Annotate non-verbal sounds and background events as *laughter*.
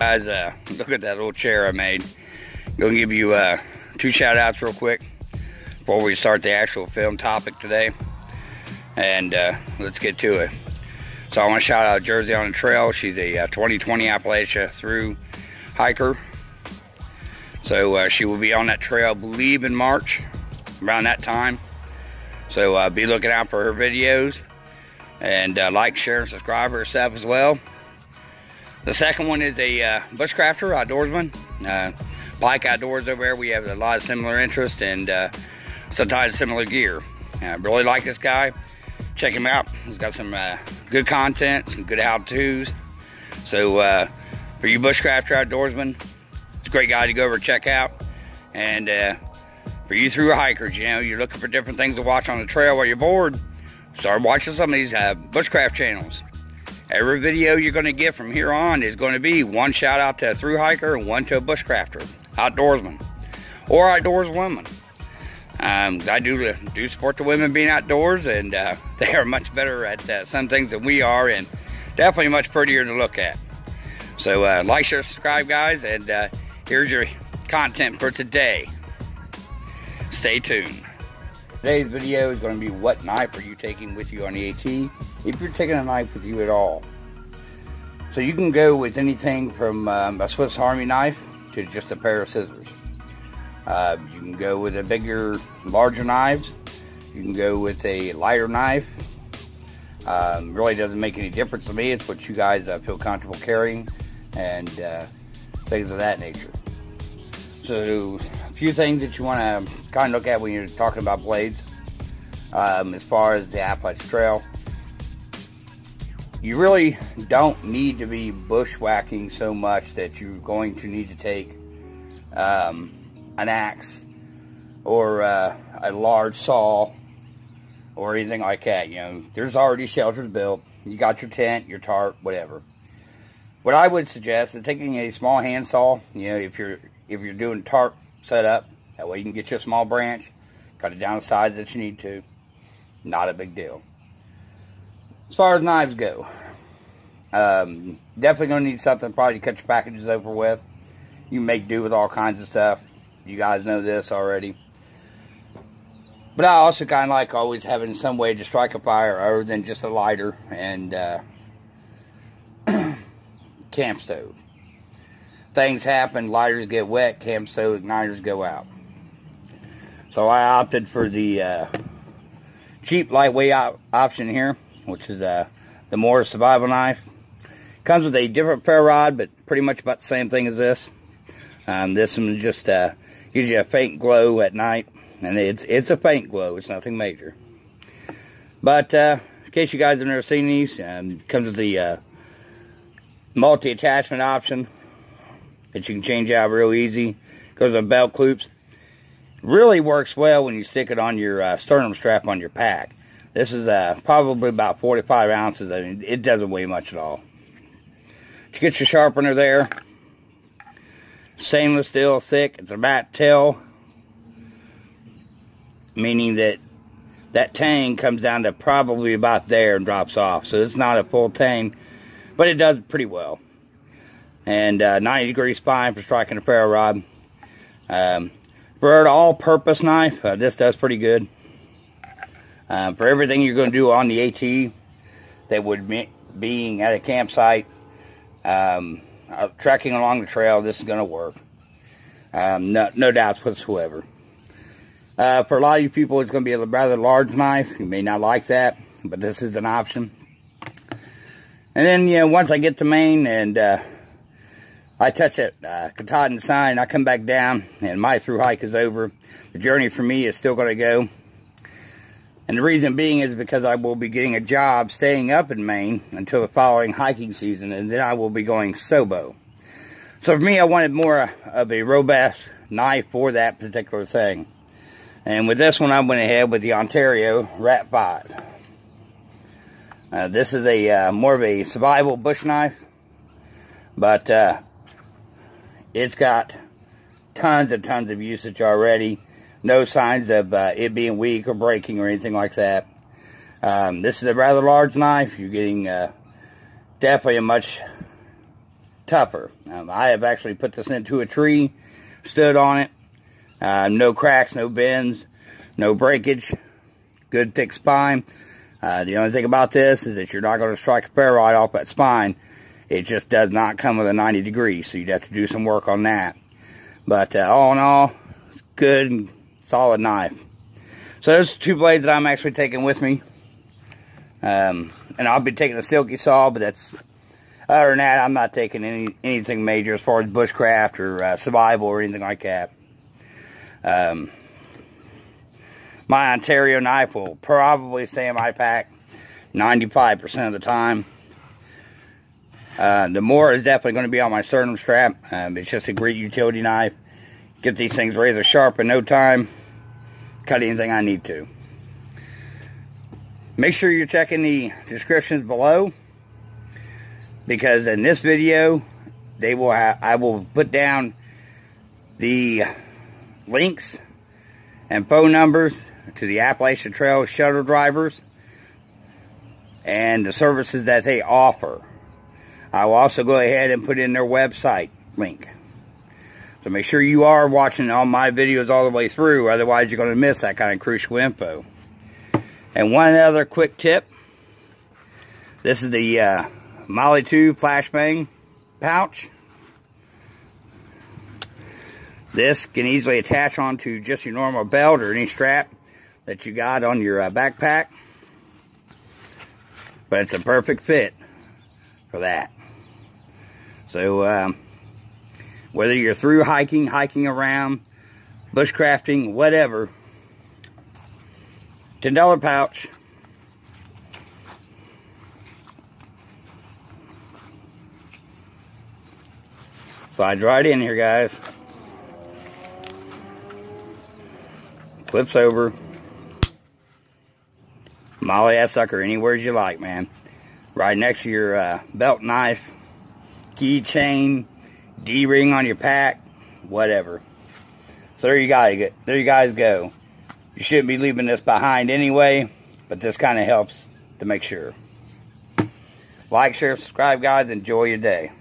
Guys, uh, look at that little chair I made. Gonna give you uh, two shout outs real quick before we start the actual film topic today. And uh, let's get to it. So I want to shout out Jersey on the Trail. She's a uh, 2020 Appalachia through hiker. So uh, she will be on that trail, I believe, in March, around that time. So uh, be looking out for her videos. And uh, like, share, and subscribe herself as well. The second one is a uh, bushcrafter, outdoorsman. Uh, Pike Outdoors over there, we have a lot of similar interests and uh, sometimes similar gear. I really like this guy. Check him out. He's got some uh, good content, some good how-tos. So uh, for you bushcrafter outdoorsmen, it's a great guy to go over and check out. And uh, for you through hikers, you know, you're looking for different things to watch on the trail while you're bored, start watching some of these uh, bushcraft channels. Every video you're going to get from here on is going to be one shout out to a through hiker and one to a bushcrafter, outdoorsman, or outdoors woman. Um, I do do support the women being outdoors, and uh, *laughs* they are much better at uh, some things than we are, and definitely much prettier to look at. So uh, like, share, subscribe, guys, and uh, here's your content for today. Stay tuned. Today's video is going to be what knife are you taking with you on the AT, if you're taking a knife with you at all. So you can go with anything from um, a Swiss Army knife to just a pair of scissors. Uh, you can go with a bigger, larger knives. You can go with a lighter knife. Um, really doesn't make any difference to me. It's what you guys uh, feel comfortable carrying and uh, things of that nature. So a few things that you want to kind of look at when you're talking about blades. Um, as far as the Appalachian Trail, you really don't need to be bushwhacking so much that you're going to need to take um, an axe or uh, a large saw or anything like that. You know, there's already shelters built. You got your tent, your tarp, whatever. What I would suggest is taking a small handsaw. You know, if you're if you're doing tarp setup, that way you can get you a small branch, cut it down the size that you need to. Not a big deal. As far as knives go, um, definitely going to need something probably to cut your packages over with. You make do with all kinds of stuff. You guys know this already. But I also kind of like always having some way to strike a fire other than just a lighter and uh, *clears throat* camp stove. Things happen, lighters get wet, camp stove igniters go out. So I opted for the uh, cheap lightweight op option here, which is uh, the Morris Survival Knife. Comes with a different ferro rod, but pretty much about the same thing as this. Um, this one just uh, gives you a faint glow at night, and it's it's a faint glow. It's nothing major. But uh, in case you guys have never seen these, um, comes with the uh, multi-attachment option that you can change out real easy. Goes with belt loops really works well when you stick it on your uh, sternum strap on your pack. This is uh, probably about 45 ounces. I mean, it doesn't weigh much at all. You get your sharpener there. Stainless steel, thick. It's a rat tail, meaning that that tang comes down to probably about there and drops off. So it's not a full tang, but it does pretty well. And uh, 90 degree spine for striking a ferro rod. Um, for an all-purpose knife, uh, this does pretty good. Uh, for everything you're going to do on the AT, that would be being at a campsite, um, uh, trekking along the trail, this is going to work. Um, no, no doubts whatsoever. Uh, for a lot of you people, it's going to be a rather large knife. You may not like that, but this is an option. And then, you know, once I get to Maine and uh, I touch that uh, Katahdin sign, I come back down, and my through hike is over. The journey for me is still going to go. And the reason being is because I will be getting a job staying up in Maine until the following hiking season, and then I will be going SOBO. So for me, I wanted more of a robust knife for that particular thing. And with this one, I went ahead with the Ontario Rat 5. Uh, this is a uh, more of a survival bush knife, but uh, it's got tons and tons of usage already. No signs of uh, it being weak or breaking or anything like that. Um, this is a rather large knife. You're getting uh, definitely a much tougher. Um, I have actually put this into a tree, stood on it. Uh, no cracks, no bends, no breakage. Good thick spine. Uh, the only thing about this is that you're not going to strike a ferro rod off that spine. It just does not come with a 90 degree, so you'd have to do some work on that. But uh, all in all, good, solid knife. So those two blades that I'm actually taking with me. Um, and I'll be taking a silky saw, but that's other than that, I'm not taking any anything major as far as bushcraft or uh, survival or anything like that. Um, my Ontario knife will probably stay in my pack 95% of the time. Uh, the Mora is definitely going to be on my sternum strap. Um, it's just a great utility knife. Get these things razor sharp in no time. Cut anything I need to. Make sure you're checking the descriptions below because in this video they will I will put down the links and phone numbers to the Appalachian Trail shuttle drivers and the services that they offer. I will also go ahead and put in their website link. So make sure you are watching all my videos all the way through, otherwise you're going to miss that kind of crucial info. And one other quick tip. This is the uh, MOLLE 2 flashbang pouch. This can easily attach onto just your normal belt or any strap that you got on your uh, backpack. But it's a perfect fit for that. So, um, whether you're through hiking, hiking around, bushcrafting, whatever, $10 pouch. Slides right in here, guys. Clips over. MOLLE that sucker anywhere you like, man. Right next to your uh, belt knife, keychain, D-ring on your pack, whatever. So there you guys, there you guys go. You shouldn't be leaving this behind anyway, but this kind of helps to make sure. Like, share, subscribe, guys. Enjoy your day.